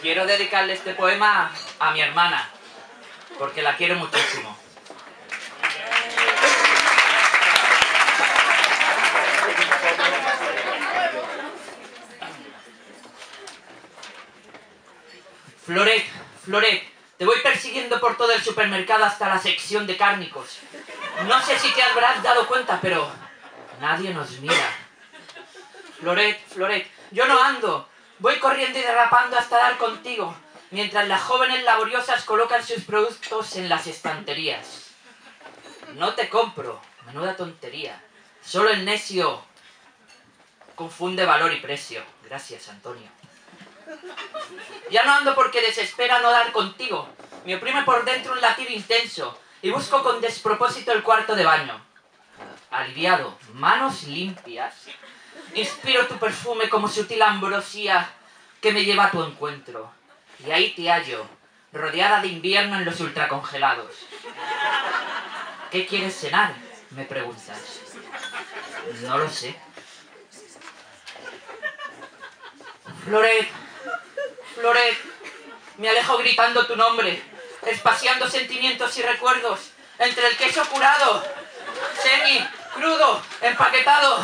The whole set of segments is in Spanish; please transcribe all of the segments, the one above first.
Quiero dedicarle este poema a mi hermana, porque la quiero muchísimo. Floret, Floret, te voy persiguiendo por todo el supermercado hasta la sección de cárnicos. No sé si te habrás dado cuenta, pero nadie nos mira. Floret, Floret, yo no ando. Voy corriendo y derrapando hasta dar contigo, mientras las jóvenes laboriosas colocan sus productos en las estanterías. No te compro, menuda tontería. Solo el necio confunde valor y precio. Gracias, Antonio. Ya no ando porque desespera no dar contigo. Me oprime por dentro un latir intenso y busco con despropósito el cuarto de baño. Aliviado, manos limpias, inspiro tu perfume como sutil ambrosía que me lleva a tu encuentro. Y ahí te hallo, rodeada de invierno en los ultracongelados. ¿Qué quieres cenar? Me preguntas. No lo sé. Floret, Floret, me alejo gritando tu nombre, espaciando sentimientos y recuerdos entre el queso curado, semi, crudo, empaquetado.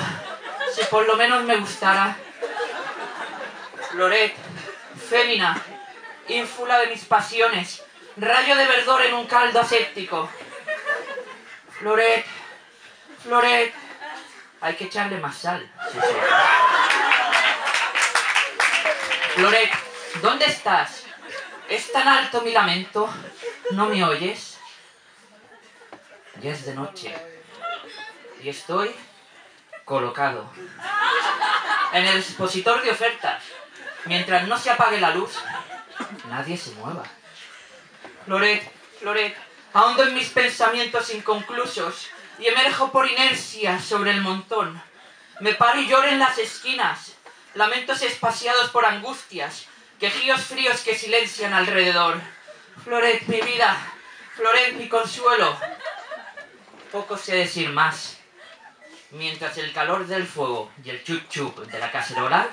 Si por lo menos me gustara. Floret, fémina, ínfula de mis pasiones, rayo de verdor en un caldo aséptico. Floret, Floret, hay que echarle más sal. Sí, sí. Floret, ¿dónde estás? ¿Es tan alto mi lamento? ¿No me oyes? Ya es de noche. Y estoy colocado. En el expositor de ofertas. Mientras no se apague la luz, nadie se mueva. Floret, Floret, ahondo en mis pensamientos inconclusos y emerjo por inercia sobre el montón. Me paro y lloro en las esquinas, lamentos espaciados por angustias, quejíos fríos que silencian alrededor. Floret, mi vida, Floret, mi consuelo. Poco sé decir más. Mientras el calor del fuego y el chup chup de la cacerola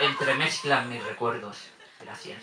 entremezclan mis recuerdos. Gracias.